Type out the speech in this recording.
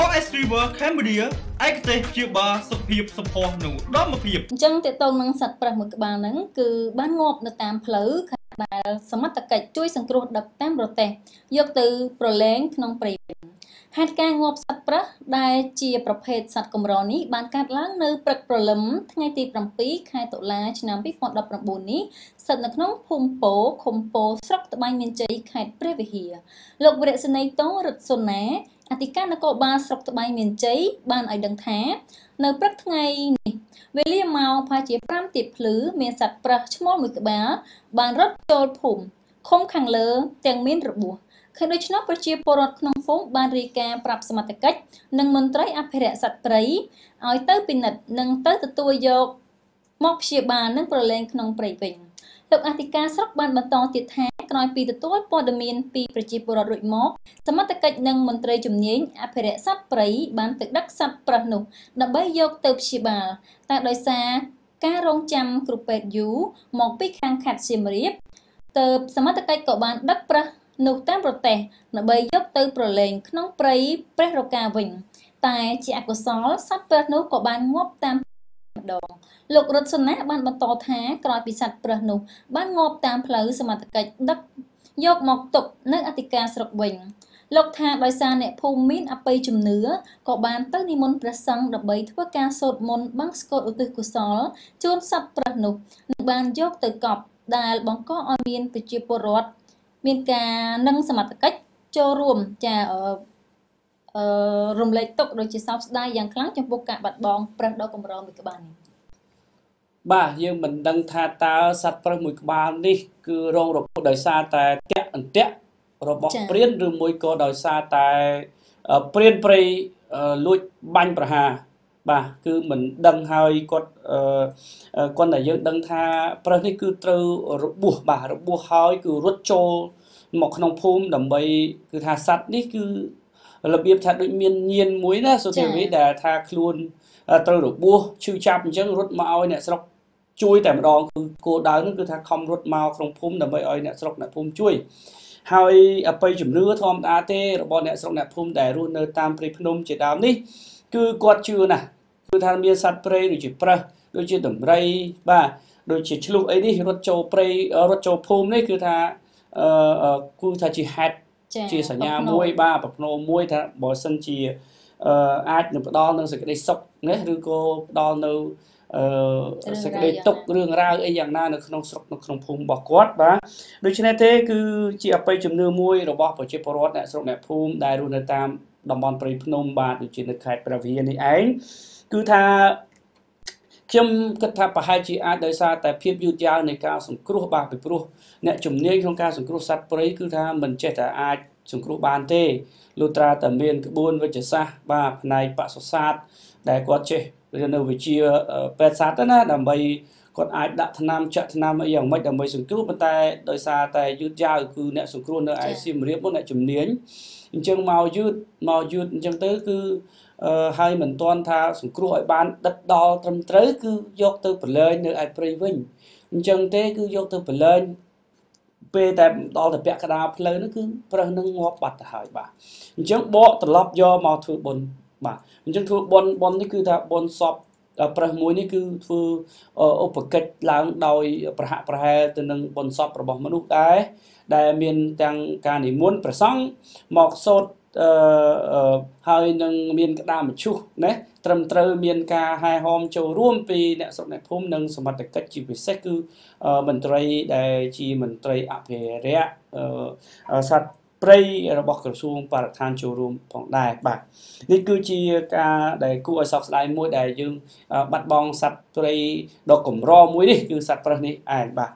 OS River Cambodia ឯកទេសព្យាបាលសុខភាពសម្ផស្សនិងឧត្តមភាពអញ្ចឹងតេតតងនឹងសត្វប្រើសមួយក្បាលហ្នឹងគឺបានងាប់នៅតាមផ្លូវ ដែលសមត្ថកិច្ចជួយសង្គ្រោះដឹកតាមរទេះយកទៅប្រឡែងក្នុងព្រៃហេតុការងាប់សត្វប្រើសដែលជាប្រភេទសត្វកម្រនេះបានកើតឡើងនៅព្រឹកព្រលឹមថ្ងៃទី7ខែតុលាឆ្នាំ2019នេះស្ថិតនៅក្នុងភូមិពោឃុំពោស្រុកត្បាញមានជ័យខេត្តព្រះវិហារលោកវរៈសេនីតូរិទ្ធសុណាអធិការនគរបាលស្រុកត្បៃមានជ័យបានឲ្យដឹងថា នៅព្រឹកថ្ងៃនេះវេលាម៉ោងប្រហែលជា5ទៀបភ្លឺមានសត្វប្រើសឈ្មោលមួយក្បាលបានរត់ចូលភូមិឃុំខាងលើទាំងមានរបួសគឺដូច្នោះប្រជាពលរដ្ឋក្នុងភូមិបានរាយការណ៍ប្រាប់សមត្ថកិច្ចនិងមន្ត្រីអភិរក្សសត្វព្រៃឲ្យទៅពិនិត្យនិងទៅទទួលយកមកព្យាបាលនិងប្រឡែងក្នុងព្រៃវិញ លោកអធិការស្រុកបានបន្តទៀតថាក្រោយពីទទួលព័ត៌មានពីប្រជាពលរដ្ឋរួចមកសមត្ថកិច្ចនិងមន្ត្រីជំនាញអភិរក្សសត្វព្រៃបានទៅដឹកសត្វប្រើសនោះដើម្បីយកទៅព្យាបាលតែដោយសារការរងចាំគ្រូពេទ្យយូរមកពីខាងខេត្តសៀមរាបទើបសមត្ថកិច្ចក៏បានដឹកប្រើសនោះតាមប្រទេសដើម្បីយកទៅប្រឡែងក្នុងព្រៃព្រះរកាវិញតែជាអកុសលសត្វប្រើសនោះក៏បានងាប់តាម ម្ដងលោករតសនាបានបន្តថាក្រោយពីសត្វប្រើសនោះបានងាប់តាមផ្លូវសមត្ថកិច្ចដឹកយកមកទុកនៅអធិការស្រុកវិញលោកថាដោយសារអ្នកភូមិមានអបិយជំនឿក៏បានទៅនិមន្តព្រះសង្ឃដើម្បីធ្វើការសូត្រមន្តបង្ស្កូតឧទ្ទិសកុសលជូនសត្វប្រើសនោះនិងបានយកទៅកប់ដែលបង្កឲ្យមានប្រជាពលរដ្ឋមានការនឹងសមត្ថកិច្ចចូលរួមចាអឺ រំលែកទុកដូចជាសោកស្ដាយយ៉ាងខ្លាំងចំពោះការបាត់បង់ប្រើសដ៏កម្រមួយក្បាលនេះបាទយើងមិនដឹងថាតើសត្វប្រើសមួយក្បាលនេះគឺរងរបួសដោយសារតែតាក់អន្ទាក់របស់ព្រានឬមួយក៏ដោយសារតែព្រានព្រៃលួចបាញ់ប្រហារបាទគឺមិនដឹងហើយគាត់គាត់តែយើងដឹងថាប្រើសនេះគឺត្រូវរបួសបាទរបួសហើយគឺរត់ចូលមកក្នុងភូមិដើម្បីគឺថាសัตว์នេះគឺ របៀបថាដូចមានញៀនមួយណាសុធាវីដែលថាខ្លួនត្រូវរបួសឈឺចាប់អញ្ចឹងរត់មកឲ្យអ្នកស្រុកជួយតែម្ដងគឺគោលដៅនោះគឺថាខំរត់មកក្នុងភូមិដើម្បីឲ្យអ្នកស្រុកអ្នកភូមិជួយហើយអបិយជំនឿធម្មតាទេរបស់អ្នកស្រុកអ្នកភូមិដែលរស់នៅតាមព្រៃភ្នំជាដើមនេះគឺគាត់ជឿណាស់គឺថាមានសត្វព្រៃដូចជាប្រើសដូចជាដំរីបាទដូចជាឆ្លុះអីនេះរត់ចូលព្រៃរត់ចូលភូមិនេះគឺថាអឺគូថាជាហេតុ ជាសញ្ញាមួយបាទប្រភ្នោមួយថាបើសិនជាអឺអាចនឹងផ្ដល់នៅសេចក្តីសុខណាឬក៏ផ្ដល់នៅអឺសេចក្តីទុករឿងរ៉ាវអីយ៉ាងណានៅក្នុងស្រុកនៅក្នុងភូមិរបស់គាត់បាទដូច្នេះទេគឺជាអបិយជំនឿមួយរបស់ប្រជាពលរដ្ឋអ្នកស្រុកអ្នកភូមិដែលរស់នៅតាមតំបន់ព្រៃភ្នំបាទដូចជានៅខេត្តព្រះវិហារនេះឯងគឺថា ខ្ញុំគិតថាប្រហែលជាអាចដោយសារតែភាពយឺតយ៉ាវនៃការសង្គ្រោះបាទពីព្រោះអ្នកជំនាញក្នុងការសង្គ្រោះសត្វព្រៃគឺថាមិនចេះតែអាចសង្គ្រោះបានទេលុត្រាតែមានក្បួនវិជ្ជសាស្ត្របាទផ្នែកបសុសាស្ត្រដែលគាត់ចេះរៀននៅវិជ្ជាពេទ្យសាស្ត្រណាដើម្បីគាត់អាចដាក់ថ្នាំចាក់ថ្នាំអីយ៉ាងម៉េចដើម្បីសង្គ្រោះប៉ុន្តែដោយសារតែយឺតយ៉ាវគឺអ្នកសង្គ្រោះនៅឯសៀមរាបមកអ្នកជំនាញអញ្ចឹងមកយឺតមកយឺតអញ្ចឹងទៅគឺអឺ ហើយមិនទាន់ថាសង្គ្រោះឲ្យបានដិតដល់ត្រឹមត្រូវគឺយកទៅប្រឡែងនៅឯព្រៃវិញអញ្ចឹងទេគឺយកទៅប្រឡែងពេលតែដល់ទៅពាក់កណ្ដាលផ្លូវនោះគឺប្រើសនឹងងាប់បាត់ទៅហើយបាទអញ្ចឹងបកត្រឡប់យកមកធ្វើបុណ្យបាទអញ្ចឹងធ្វើបុណ្យបុណ្យនេះគឺថាបុណ្យសពប្រើសមួយនេះគឺធ្វើឧបកិច្ចឡើងដោយប្រហាក់ប្រហែលទៅនឹងបុណ្យសពរបស់មនុស្សដែរដែលមានទាំងការនិមន្តព្រះសង្ឃមកសូត្រអឺ ហើយនឹងមានក្តាមឈុះណាត្រឹមត្រូវមានការហែហោមចូលរួមពីអ្នកស្រុកអ្នកភូមិនិងសមត្ថកិច្ចជាពិសេសគឺមន្ត្រីដែលជាមន្ត្រីអភិរក្សសត្វព្រៃរបស់ក្រសួងបរិស្ថានចូលរួមផងដែរបាទនេះគឺជាការដែលគួរឲ្យសោកស្ដាយមួយដែលយើងបាត់បង់សត្វព្រៃដ៏កម្រមួយនេះគឺសត្វប្រើសនេះឯងបាទ